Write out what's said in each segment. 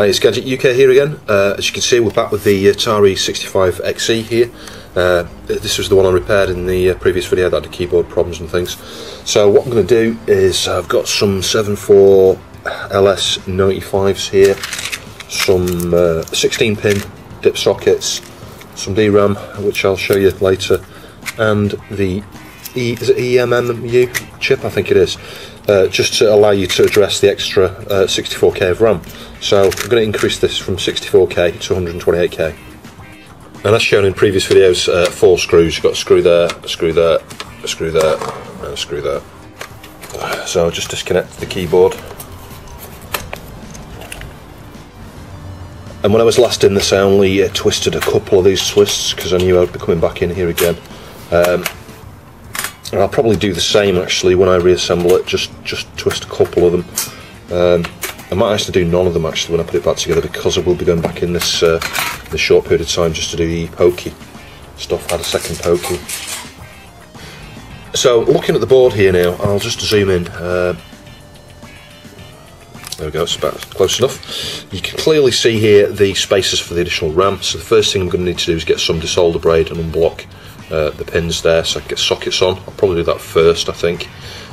Hi, it's Gadget UK here again. Uh, as you can see, we're back with the Atari 65XE here. Uh, this was the one I repaired in the uh, previous video that had keyboard problems and things. So what I'm going to do is I've got some 74 LS95s here, some 16-pin uh, dip sockets, some DRAM, which I'll show you later, and the e, is it EMMU chip? I think it is. Uh, just to allow you to address the extra uh, 64k of RAM. So I'm going to increase this from 64k to 128k. And as shown in previous videos, uh, four screws. You've got a screw there, a screw there, a screw there, and a screw there. So I'll just disconnect the keyboard. And when I was last in this, I only uh, twisted a couple of these twists because I knew I'd be coming back in here again. Um, and I'll probably do the same actually when I reassemble it, just just twist a couple of them. Um, I might actually do none of them actually when I put it back together because I will be going back in this uh, this short period of time just to do the pokey stuff. Add a second pokey. So looking at the board here now, I'll just zoom in. Uh, there we go, it's about close enough. You can clearly see here the spaces for the additional RAM. So the first thing I'm going to need to do is get some desolder braid and unblock uh, the pins there so I can get sockets on. I'll probably do that first, I think.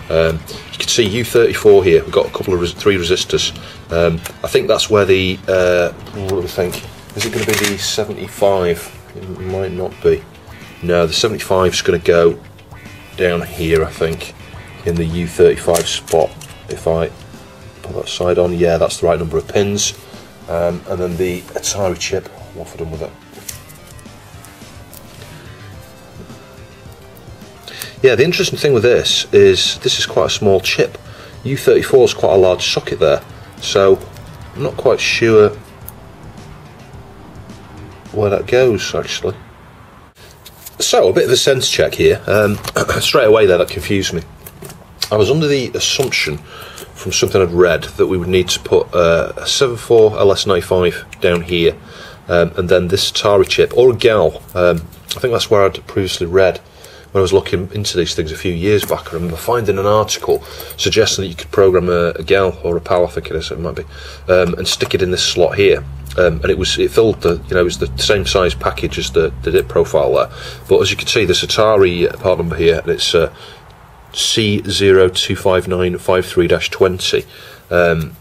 Um, you can see U34 here. We've got a couple of res three resistors. Um, I think that's where the uh, what do we think? Is it going to be the 75? It might not be. No, the 75 is going to go down here. I think in the U35 spot. If I put that side on, yeah, that's the right number of pins. Um, and then the Atari chip. What have I done with it? Yeah, the interesting thing with this is this is quite a small chip. U34 is quite a large socket there, so I'm not quite sure where that goes actually. So, a bit of a sense check here. Um, straight away there, that confused me. I was under the assumption from something I'd read that we would need to put uh, a 74 LS95 down here um, and then this Atari chip or a GAL. Um, I think that's where I'd previously read when I was looking into these things a few years back, I remember finding an article suggesting that you could program a, a GAL or a PAL, I think it is, it might be, um, and stick it in this slot here. Um, and it was it filled the you know it was the same size package as the the dip profile there, but as you can see, this Atari part number here, and it's uh, C025953-20. Um,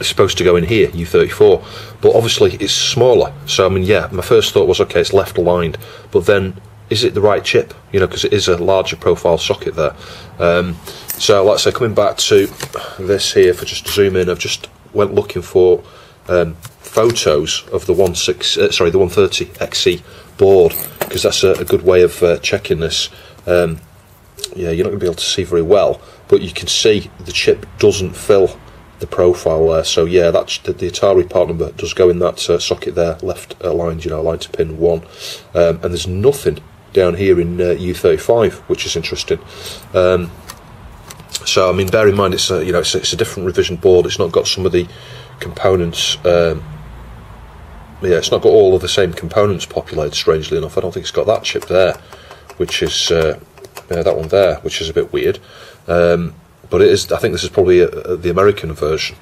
it's supposed to go in here, U34, but obviously it's smaller. So I mean, yeah, my first thought was okay, it's left aligned, but then is it the right chip? You know, because it is a larger profile socket there. Um, so, like I say, coming back to this here for just zoom in, I've just went looking for um, photos of the one six, uh, sorry, the 130 XE board because that's a, a, good way of uh, checking this. Um, yeah, you're not going to be able to see very well, but you can see the chip doesn't fill the profile there. So yeah, that's the, the Atari part number does go in that uh, socket there, left aligned, you know, aligned to pin one, um, and there's nothing down here in uh, U35, which is interesting. Um, so I mean, bear in mind it's a, you know it's, it's, a different revision board. It's not got some of the components. Um, yeah, it's not got all of the same components populated. Strangely enough, I don't think it's got that chip there, which is uh, yeah, that one there, which is a bit weird. Um, but it is. I think this is probably a, a, the American version.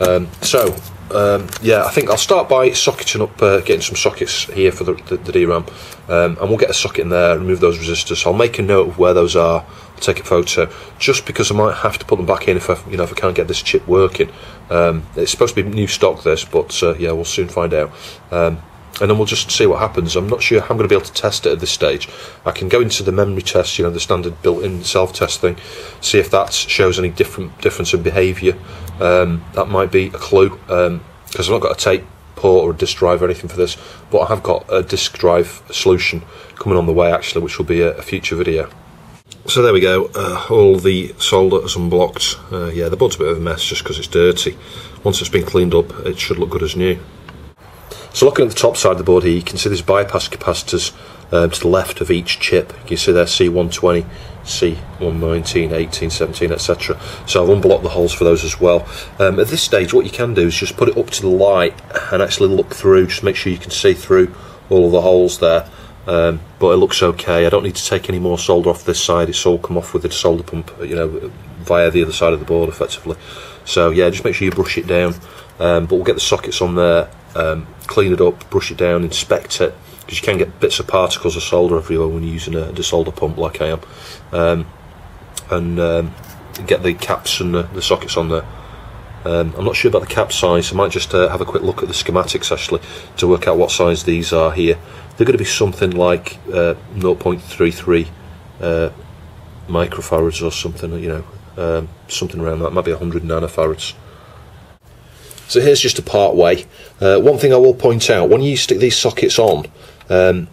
Um, so um, yeah, I think I'll start by socketing up, uh, getting some sockets here for the, the, the DRAM, um, and we'll get a socket in there, remove those resistors. I'll make a note of where those are, I'll take a photo, just because I might have to put them back in if I, you know, if I can't get this chip working. Um, it's supposed to be new stock this, but uh, yeah, we'll soon find out. And then we'll just see what happens. I'm not sure I'm going to be able to test it at this stage. I can go into the memory test, you know, the standard built-in self-test thing, see if that shows any different difference in behaviour. Um, that might be a clue because um, I've not got a tape port or a disk drive or anything for this, but I have got a disk drive solution coming on the way actually, which will be a, a future video. So there we go, uh, all the solder is unblocked. Uh, yeah, the board's a bit of a mess just because it's dirty. Once it's been cleaned up, it should look good as new. So looking at the top side of the board here, you can see there's bypass capacitors um, to the left of each chip. You can see there C120, C119, 18, 17, etc. So I've unblocked the holes for those as well. Um, at this stage, what you can do is just put it up to the light and actually look through, just make sure you can see through all of the holes there. Um, but it looks okay. I don't need to take any more solder off this side. It's all come off with the solder pump, you know, via the other side of the board effectively. So yeah, just make sure you brush it down. Um, but we'll get the sockets on there, um, clean it up, brush it down, inspect it because you can get bits of particles of solder everywhere when you're using a, a desolder pump like I am, um, and um, get the caps and the, the sockets on there. Um, I'm not sure about the cap size. I might just uh, have a quick look at the schematics actually to work out what size these are here. They're going to be something like uh, 0.33 uh, microfarads or something, you know, um, something around that. Maybe 100 nanofarads. So here's just a part way. Uh, one thing I will point out, when you stick these sockets on, um,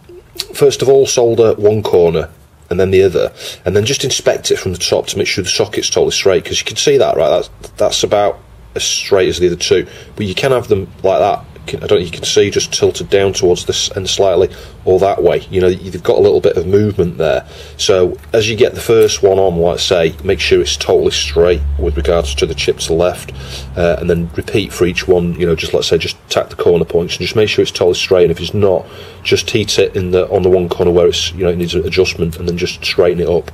first of all solder one corner and then the other, and then just inspect it from the top to make sure the socket's totally straight, because you can see that, right? That's, that's about as straight as the other two, but you can have them like that I don't know you can see just tilted down towards this end slightly or that way. You know, you've got a little bit of movement there. So as you get the first one on, let's say, make sure it's totally straight with regards to the chip to the left, uh, and then repeat for each one. You know, just let's say just tack the corner points and just make sure it's totally straight. And if it's not, just heat it in the on the one corner where it's you know it needs an adjustment, and then just straighten it up.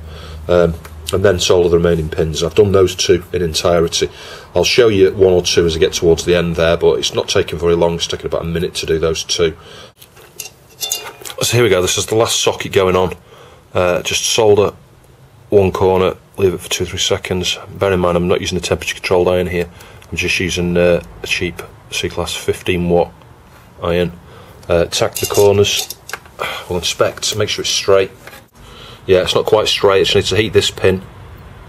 Um, and then solder the remaining pins. I've done those two in entirety. I'll show you one or two as I get towards the end there, but it's not taking very long. It's taking about a minute to do those two. So here we go. This is the last socket going on. Uh, just solder one corner, leave it for two or three seconds. Bear in mind, I'm not using a temperature controlled iron here. I'm just using uh, a cheap C-class 15 watt iron. Uh, tack the corners. We'll inspect, make sure it's straight yeah, it's not quite straight. I just need to heat this pin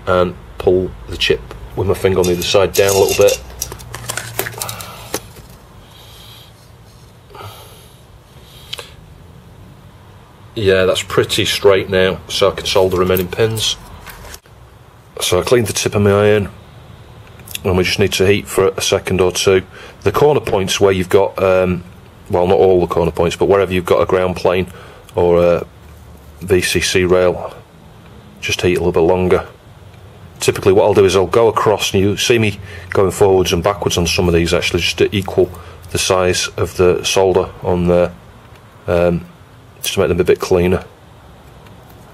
and pull the chip with my finger on the other side down a little bit. Yeah, that's pretty straight now, so I can solder the remaining pins. So I cleaned the tip of my iron, and we just need to heat for a second or two. The corner points where you've got, um, well, not all the corner points, but wherever you've got a ground plane or a VCC rail, just heat a little bit longer. Typically, what I'll do is I'll go across, and you see me going forwards and backwards on some of these actually, just to equal the size of the solder on there, um, just to make them a bit cleaner.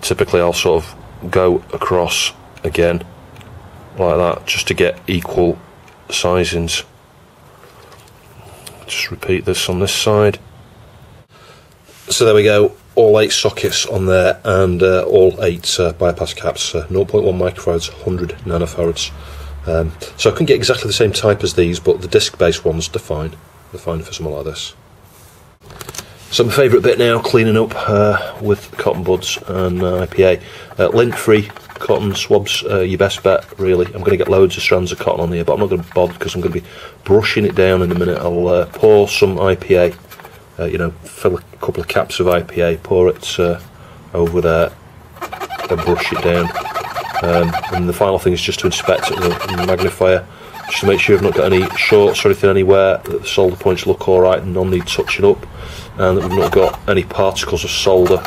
Typically, I'll sort of go across again like that, just to get equal sizings. Just repeat this on this side. So there we go all eight sockets on there and uh, all eight uh, bypass caps, uh, 0.1 microfarads, 100 nanofarads. Um, so I couldn't get exactly the same type as these, but the disc-based ones are fine. They're fine for something like this. So my favourite bit now, cleaning up uh, with cotton buds and uh, IPA. Uh, lint-free cotton swabs, your best bet, really. I'm going to get loads of strands of cotton on here, but I'm not going to bother because I'm going to be brushing it down in a minute. I'll pour some IPA uh, you know, fill a couple of caps of IPA, pour it uh, over there, and brush it down. Um, and the final thing is just to inspect it with a magnifier, just to make sure you've not got any shorts or anything anywhere, that the solder points look alright and none need touching up, and that we've not got any particles of solder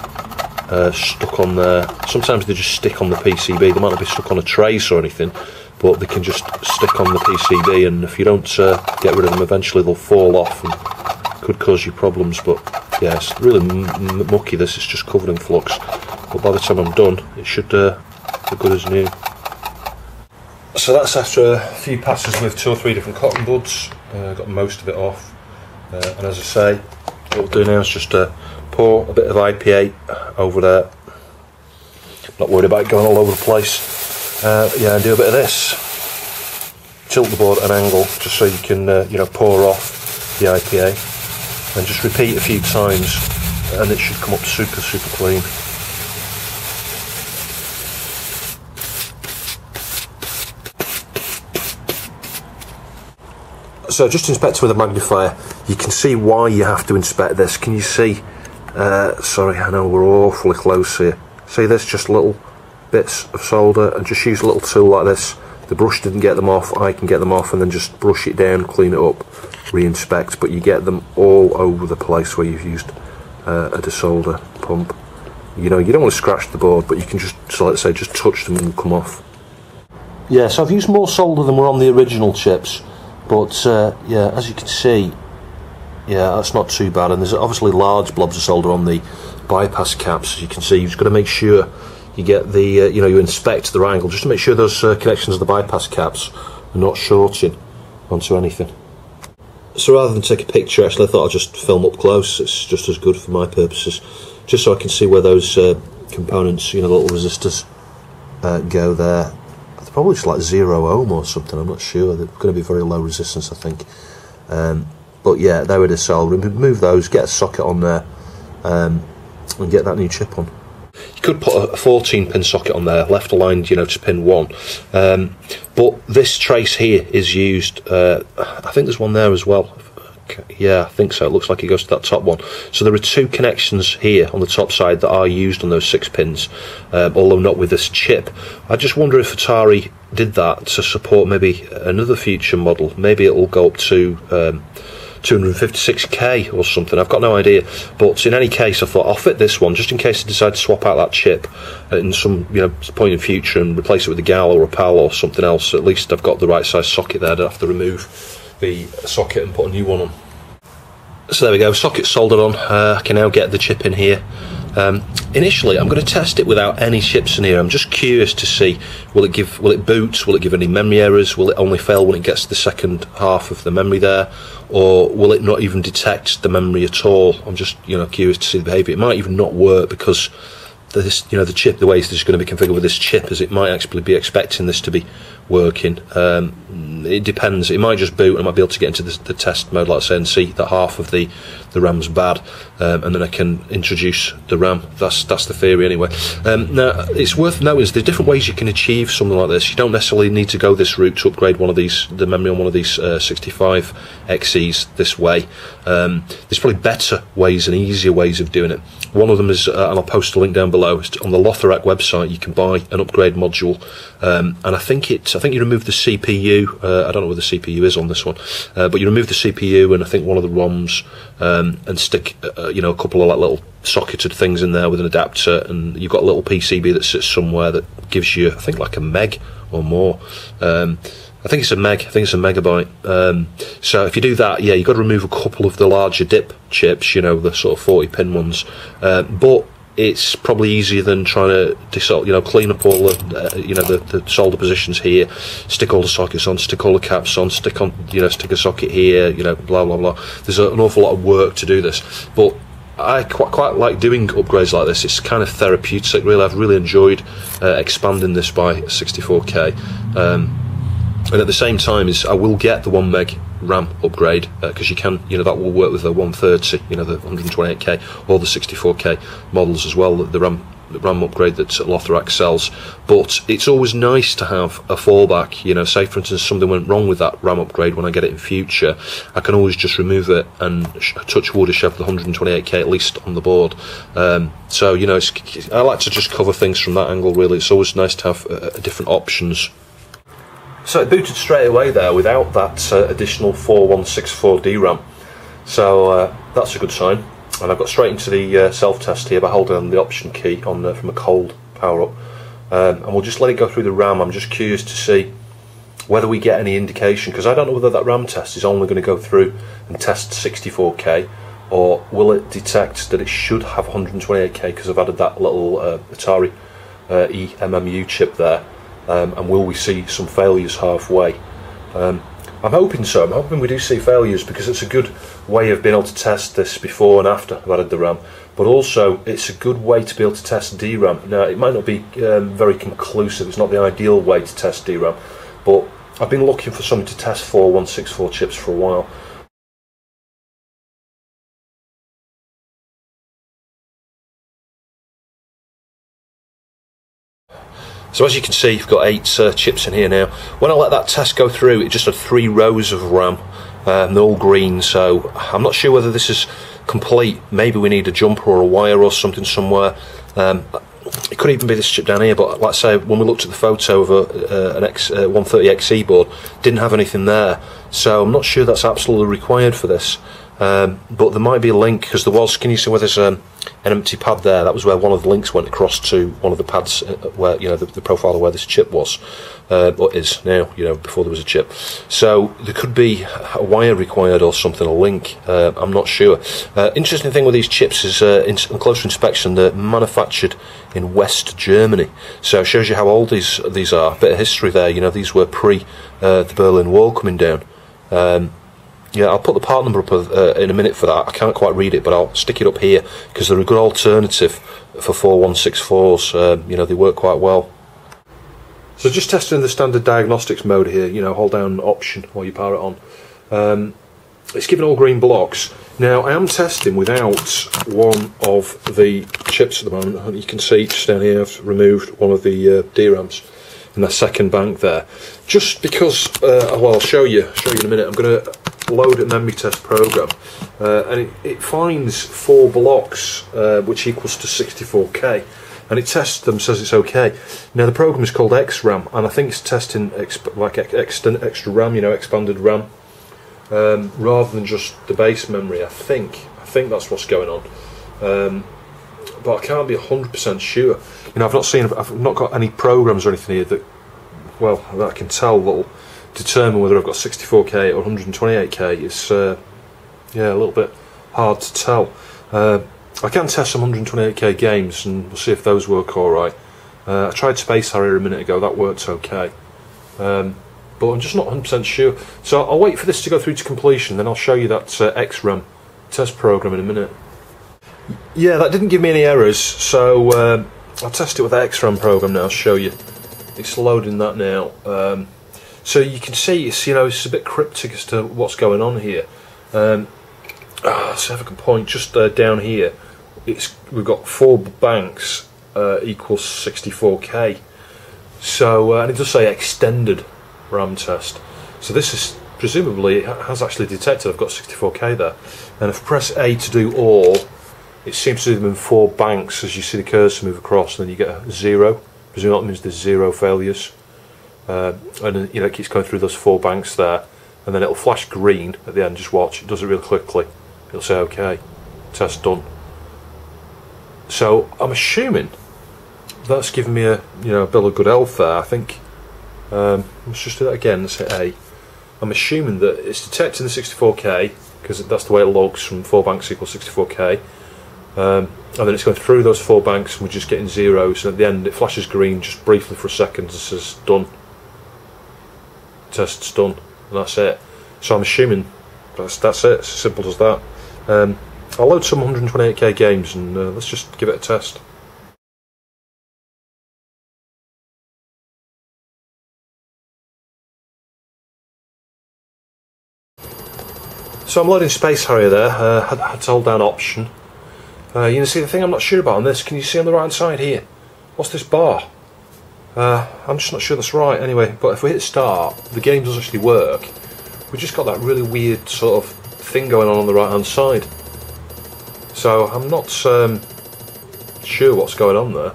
uh, stuck on there. Sometimes they just stick on the PCB, they might not be stuck on a trace or anything, but they can just stick on the PCB, and if you don't uh, get rid of them, eventually they'll fall off and could cause you problems. But yeah, it's really mucky. This is just covered in flux. But by the time I'm done, it should uh, be good as new. So that's after a few passes with two or three different cotton buds. Uh, got most of it off. Uh, and as I say, what we'll do now is just uh, pour a bit of IPA over there. Not worried about going all over the place. Uh, yeah, and do a bit of this. Tilt the board at an angle just so you can, uh, you know, pour off the IPA and just repeat a few times and it should come up super super clean. So just inspect with a magnifier you can see why you have to inspect this. Can you see uh, sorry I know we're awfully close here. See this? Just little bits of solder and just use a little tool like this. The brush didn't get them off I can get them off and then just brush it down clean it up re-inspect but you get them all over the place where you've used uh, a desolder pump. You know you don't want to scratch the board but you can just so let's say just touch them and come off. Yeah so I've used more solder than were on the original chips but uh, yeah as you can see yeah that's not too bad. And there's obviously large blobs of solder on the bypass caps as you can see. You've just got to make sure you get the uh, you know you inspect the angle just to make sure those uh, connections of the bypass caps are not shorting onto anything. So rather than take a picture, actually, I thought I'd just film up close. It's just as good for my purposes, just so I can see where those uh, components, you know, little resistors, uh, go there. They're probably just like zero ohm or something. I'm not sure. They're going to be very low resistance, I think. Um, but yeah, there it is. So I'll remove those, get a socket on there, um, and get that new chip on. You could put a 14 pin socket on there, left aligned, you know, to pin one. Um, but this trace here is used. Uh, I think there's one there as well. Yeah, I think so. It looks like it goes to that top one. So there are two connections here on the top side that are used on those six pins, um, although not with this chip. I just wonder if Atari did that to support maybe another future model. Maybe it will go up to. Um, 256k or something. I've got no idea. But in any case, I thought I'll fit this one just in case I decide to swap out that chip in some you know point in future and replace it with a GAL or a PAL or something else. At least I've got the right size socket there. I don't have to remove the socket and put a new one on. So there we go, socket soldered on. Uh, I can now get the chip in here. Um, initially, I'm going to test it without any chips in here. I'm just curious to see will it give, will it boot, will it give any memory errors, will it only fail when it gets to the second half of the memory there, or will it not even detect the memory at all? I'm just you know curious to see the behaviour. It might even not work because this you know the chip, the way this is going to be configured with this chip, is it might actually be expecting this to be working. Um, it depends. It might just boot. I might be able to get into the, the test mode, like I say, and see that half of the the RAM's bad, um, and then I can introduce the RAM. That's that's the theory anyway. Um, now it's worth noting there's different ways you can achieve something like this. You don't necessarily need to go this route to upgrade one of these the memory on one of these uh, 65 XEs this way. Um, there's probably better ways and easier ways of doing it. One of them is, uh, and I'll post a link down below. on the Lotharek website, you can buy an upgrade module, um, and I think it. I think you remove the CPU. Uh, I don't know where the CPU is on this one, uh, but you remove the CPU and I think one of the ROMs, um, and stick, uh, uh, you know, a couple of like little socketed things in there with an adapter, and you've got a little PCB that sits somewhere that gives you, I think, like a meg or more. Um, I think it's a meg. I think it's a megabyte. Um, so if you do that, yeah, you've got to remove a couple of the larger dip chips, you know, the sort of 40 pin ones. Uh, but it's probably easier than trying to desolder, you know, clean up all the, uh, you know, the, the, solder positions here, stick all the sockets on, stick all the caps on, stick on, you know, stick a socket here, you know, blah blah blah. There's an awful lot of work to do this, but I quite, quite like doing upgrades like this. It's kind of therapeutic, really. I've really enjoyed uh, expanding this by 64k. Um, and at the same time is I will get the one meg RAM upgrade because uh, you can you know that will work with the 130 you know the 128k or the 64k models as well the RAM the RAM upgrade that Lotharek sells. But it's always nice to have a fallback you know say for instance something went wrong with that RAM upgrade when I get it in future I can always just remove it and touch wood have the 128k at least on the board. Um, so you know I like to just cover things from that angle really. It's always nice to have uh, different options so it booted straight away there without that uh, additional 4164 DRAM. So uh, that's a good sign. And I've got straight into the uh, self-test here by holding on the option key on from a cold power-up. Um, and we'll just let it go through the RAM. I'm just curious to see whether we get any indication, because I don't know whether that RAM test is only going to go through and test 64K, or will it detect that it should have 128K because I've added that little uh, Atari uh, eMMU chip there um, and will we see some failures halfway? Um, I'm hoping so. I'm hoping we do see failures because it's a good way of being able to test this before and after I've added the RAM. But also, it's a good way to be able to test DRAM. Now, it might not be um, very conclusive. It's not the ideal way to test DRAM, but I've been looking for something to test 4164 chips for a while. So as you can see, you've got eight uh, chips in here now. When I let that test go through, it just had three rows of RAM. Um, they're all green, so I'm not sure whether this is complete. Maybe we need a jumper or a wire or something somewhere. Um, it could even be this chip down here, but let's say when we looked at the photo of a, uh, an X, uh, 130XE board, didn't have anything there. So I'm not sure that's absolutely required for this. Um, but there might be a link because there was. Can you see where there's um, an empty pad there? That was where one of the links went across to one of the pads uh, where you know the, the profile of where this chip was, uh, or is now. You know before there was a chip. So there could be a wire required or something, a link. Uh, I'm not sure. Uh, interesting thing with these chips is uh, in, in closer inspection they're manufactured in West Germany. So it shows you how old these these are. A bit of history there. You know these were pre uh, the Berlin Wall coming down. Um, yeah, I'll put the part number up uh, in a minute for that. I can't quite read it, but I'll stick it up here because they're a good alternative for 4164s. Um, you know, they work quite well. So just testing the standard diagnostics mode here. You know, hold down Option while you power it on. Um, it's given all green blocks. Now I am testing without one of the chips at the moment. You can see just down here I've removed one of the uh, DRAMs in the second bank there. Just because, uh, well I'll show you, show you in a minute. I'm going to load a memory test program. Uh, and it, it, finds four blocks uh, which equals to 64k and it tests them says it's okay. Now the program is called XRAM and I think it's testing like extra RAM you know expanded RAM um, rather than just the base memory I think. I think that's what's going on. Um, but I can't be 100% sure. You know I've not seen I've not got any programs or anything here that well that I can tell that'll determine whether I've got 64k or 128k is uh, yeah a little bit hard to tell. Uh, I can test some 128k games and we'll see if those work alright. Uh, I tried Space Harrier a minute ago, that worked okay. Um, but I'm just not 100% sure. So I'll wait for this to go through to completion, then I'll show you that uh, test program in a minute. Yeah, that didn't give me any errors, so um, I'll test it with the program now, I'll show you. It's loading that now. Um, so you can see it's you know it's a bit cryptic as to what's going on here. Um, oh, so have a good point just uh, down here. It's we've got four banks uh, equals 64k. So uh, and it does say extended RAM test. So this is presumably has actually detected I've got 64k there. And if I press A to do all, it seems to them in four banks as you see the cursor move across, and then you get a zero. Presumably that means there's zero failures uh, and you know it keeps going through those four banks there and then it'll flash green at the end just watch it does it real quickly. It'll say okay test done. So I'm assuming that's given me a you know a bill of good health there. I think um, let's just do that again let's hit A. I'm assuming that it's detecting the 64k because that's the way it logs from four banks equals 64k um, and then it's going through those four banks and we're just getting zeros. And at the end it flashes green just briefly for a second and says done test's done, and that's it. So I'm assuming that's that's it. It's as simple as that. Um, I'll load some 128k games and uh, let's just give it a test. So I'm loading Space Harrier there, uh, had, had to hold down option. Uh, you can see the thing I'm not sure about on this, can you see on the right hand side here? What's this bar? Uh, I'm just not sure that's right anyway, but if we hit start, the game does actually work. We've just got that really weird sort of thing going on on the right hand side. So I'm not um, sure what's going on there.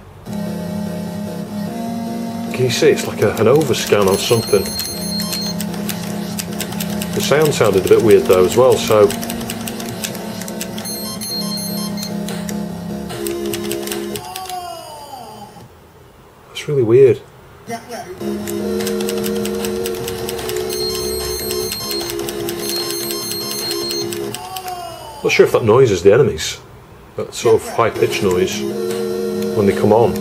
Can you see it's like a, an overscan on something? The sound sounded a bit weird though as well, so weird. Not sure if that noise is the enemies. That sort of high pitched noise when they come on.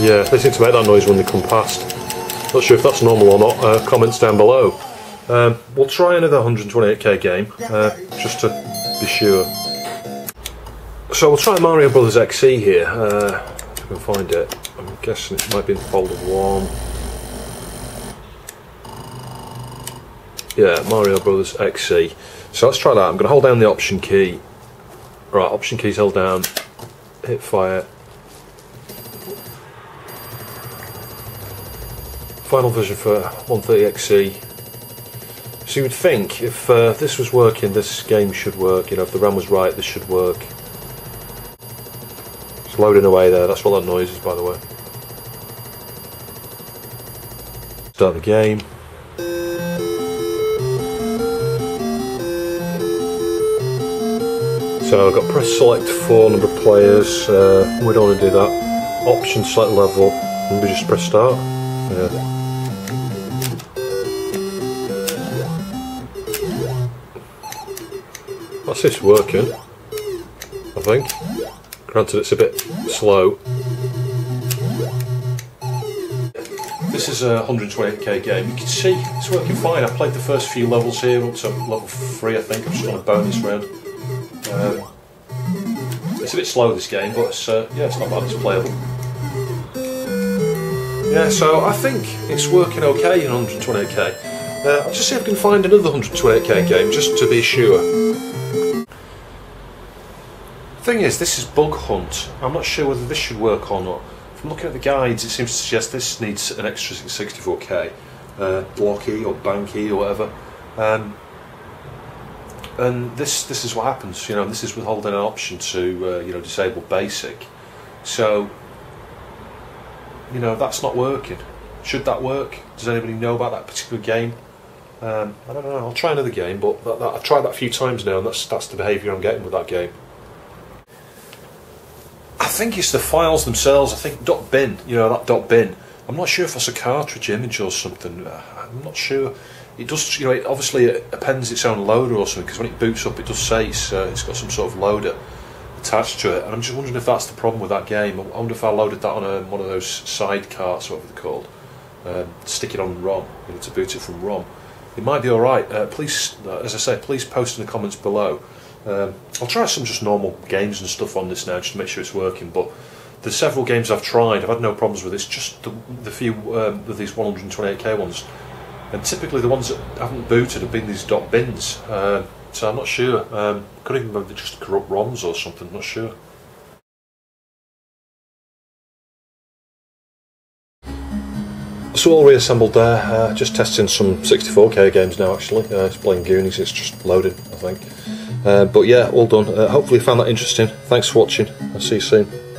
Yeah, they seem to make that noise when they come past. Not sure if that's normal or not. Uh, comments down below. Um, we'll try another 128k game, uh, just to be sure. So we'll try Mario Brothers XE here. Uh, if I can find it. I'm guessing it might be in folder one. Yeah, Mario Brothers XE. So let's try that. I'm going to hold down the option key. Right, option key's held down. Hit fire. Final version for 130XE. So you would think if uh, this was working, this game should work. You know, if the RAM was right, this should work. It's loading away there. That's what that noise is, by the way. Start the game. So I've got press select for number of players. Uh, we don't want to do that. Option select level. And we just press start. Yeah. That's this working, I think. Granted, it's a bit slow. This is a 128k game. You can see it's working fine. I played the first few levels here up to level 3, I think. I'm just on a bonus round. Um, it's a bit slow this game, but it's, uh, yeah, it's not bad. It's playable. Yeah, so I think it's working okay in 128k. Uh, I'll just see if I can find another 128k game just to be sure. Thing is, this is Bug Hunt. I'm not sure whether this should work or not. From looking at the guides, it seems to suggest this needs an extra 64k, uh, blocky or banky or whatever. Um, and this this is what happens. You know, this is withholding an option to uh, you know disable basic. So you know that's not working. Should that work? Does anybody know about that particular game? Um, I don't know. I'll try another game, but that, that, I've tried that a few times now, and that's that's the behaviour I'm getting with that game. I think it's the files themselves. I think .bin. You know that .bin. I'm not sure if that's a cartridge image or something. I'm not sure it does, you know, it obviously it appends its own loader or something because when it boots up, it does say it's, uh, it's got some sort of loader attached to it. And I'm just wondering if that's the problem with that game. I wonder if I loaded that on a, one of those side carts, whatever they're called, um, stick it on ROM, you know, to boot it from ROM. It might be all right. Uh, please, uh, as I say, please post in the comments below. Um, I'll try some just normal games and stuff on this now just to make sure it's working. But there's several games I've tried. I've had no problems with this. Just the, the few um, of these 128k ones and typically the ones that haven't booted have been these dot bins. Uh, so I'm not sure. Um, could even be just corrupt ROMs or something. I'm not sure. So all reassembled there. Uh, just testing some 64k games now. Actually, uh, it's playing Goonies. It's just loading, I think. Uh, but yeah, all done. Uh, hopefully you found that interesting. Thanks for watching. I'll see you soon.